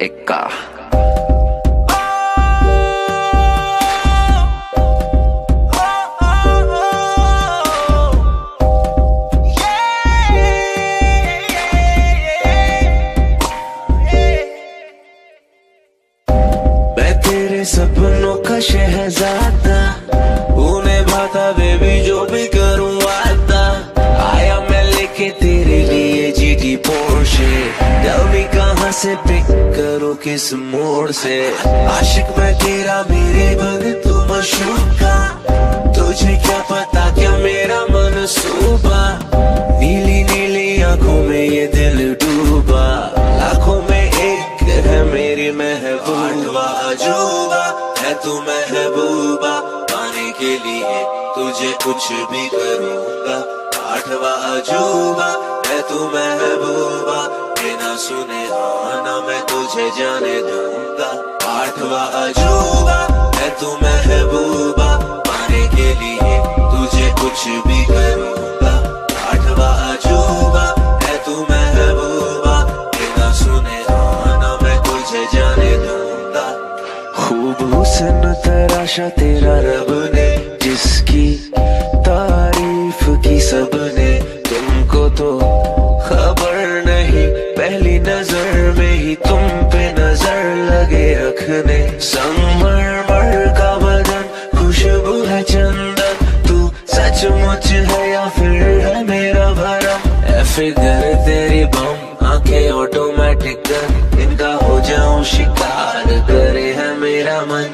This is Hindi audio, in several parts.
Ika. मैं सपनों का शहजादा से पिक करो किस मोड़ से? आशिक मैं तेरा, मेरे बग तू मशूका तुझे क्या पता क्या मेरा मन सूबा? नीली नीली आँखों में ये दिल डूबा। लाखों में एक है मेरी महबूबा। अजूबा है तू महबूबा। पाने के लिए तुझे कुछ भी करूँगा। आठवा अजूबा है तू महबूबा। सुने हाँ ना मैं तुझे जाने दूँगा। आठवा अजूबा है तू महबूबा। पाने के लिए तुझे कुछ भी करूँगा। आठवा अजूबा है तू महबूबा। बिना सुने हाँ ना मैं तुझे जाने दूँगा। खूब हुस्न तराशा तेरा रब ने, जिसकी तारीफ़ की सबने। तुमको तो खबर नहीं। पहली नज़र में ही तुम पे नज़र लगे रखने। संगमरमर का बदन, खुशबू है चंदन। तू सचमुच है या फिर है मेरा भरम है फिगर तेरी बम, आँखें ऑटोमेटिक गन इनका हो जाऊँ शिकार, करे है मेरा मन।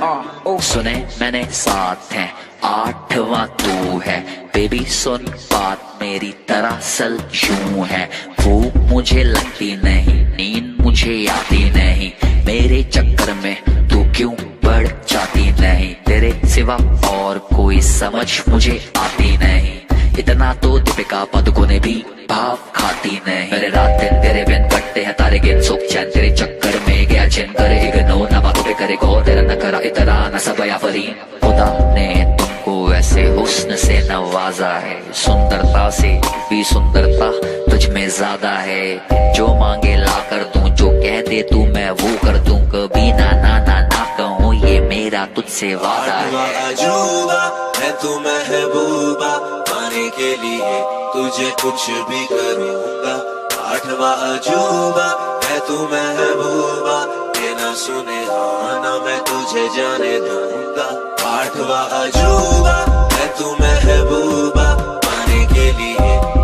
सुने मैंने साथ है। आठवां तू है। बेबी, सुन बात मेरी दरअसल यूँ है। वो मुझे लगती नहीं, नींद मुझे आती नहीं। मेरे चक्कर में तू क्यों बढ़ जाती नहीं? तेरे सिवा और कोई समझ मुझे आती नहीं। इतना तो दीपिका पादुकोणे भी भाव खाती नहीं। मेरे रात दिन तेरे बिन कटते हैं तारे गिन, सुख चैन तेरे चक्कर में गया जिन। करे इग्नोर, ना बातों करे गौर। ऐसे हुस्न से नवाजा है। सुंदरता से भी सुंदरता तुझ में ज़्यादा है। जो मांगे ला कर दूँ, जो कह दे तू, मैं वो कर दूँ। कभी ना ना ना ना कहूँ, ये मेरा तुझसे वादा है। अजूबा है महबूबा। के लिए तुझे कुछ भी करूँगा। आठवां अजूबा है तू महबूबा। बिना सुने हाँ ना मैं तुझे जाने दूँगा। आठवां अजूबा है तू महबूबा पाने के लिए।